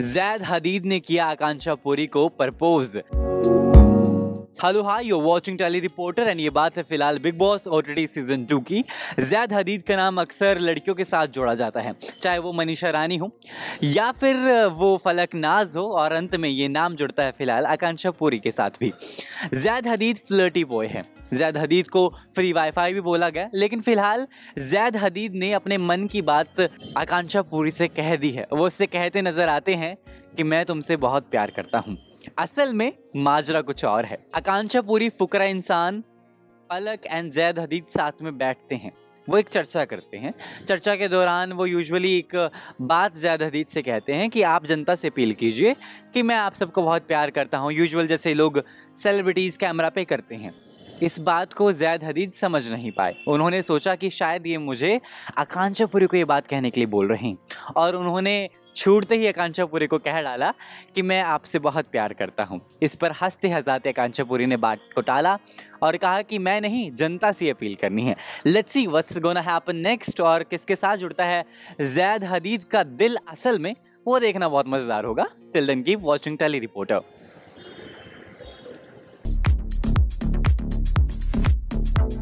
जैद हदीद ने किया आकांक्षा पुरी को propose. Hello, hi you watching Telly Reporter and ये बात है फ़िलहाल Bigg Boss OTT season two की। जैद हदीद का नाम अक्सर लड़कियों के साथ जोड़ा जाता है, चाहे वो मनीषा रानी हो, या फिर वो फलक नाज हो, और अंत में ये नाम जुड़ता है फ़िलहाल आकांक्षा पुरी के साथ भी। जैद हदीद फ्लर्टी बॉय है। जैद हदीद को फ्री वाईफाई भी बोला गया, लेकिन फ़िलहाल जैद हदीद ने अपने मन की बात आकांक्षा पुरी से कह दी है। वो उससे कहते नज़र आते हैं कि मैं तुमसे बहुत प्यार करता हूँ। असल में माजरा कुछ और है। आकांक्षा पूरी फुकरा इंसान पलक एंड जैद हदीद साथ में बैठते हैं। वो एक चर्चा करते हैं। चर्चा के दौरान वो यूजुअली एक बात जैद हदीद से कहते हैं कि आप जनता से अपील कीजिए कि मैं आप सबको बहुत प्यार करता हूँ। यूजुअल जैसे लोग सेलिब्रिटीज़ कैमरा पे करते हैं। इस बात को जैद हदीद समझ नहीं पाए। उन्होंने सोचा कि शायद ये मुझे आकांक्षापुरी को ये बात कहने के लिए बोल रहे हैं। और उन्होंने छूटते ही आकांक्षापुरी को कह डाला कि मैं आपसे बहुत प्यार करता हूँ। इस पर हँसते हंसाते आकांक्षापुरी ने बात को टाला और कहा कि मैं नहीं, जनता से अपील करनी है। Let's see what's gonna happen next और किसके साथ जुड़ता है। जैद हदीद का दिल असल में, वो देखना बहुत मज़ेदार होगा। Till then keep watching Telly Reporter